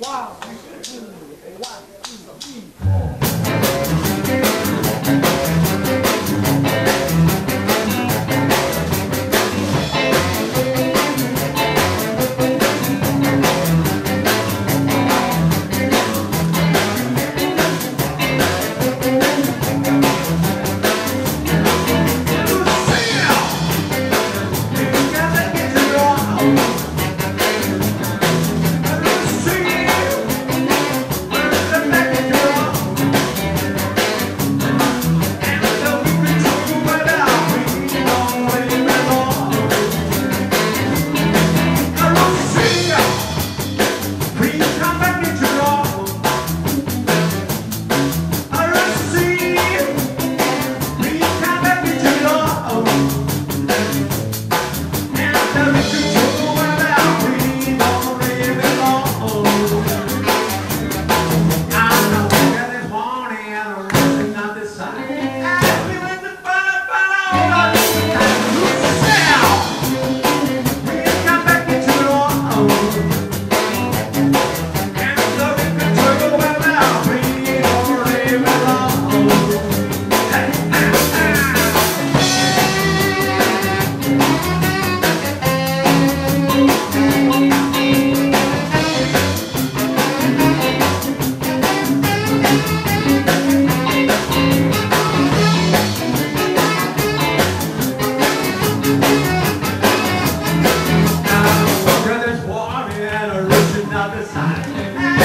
One, two, one, two, three. Amen.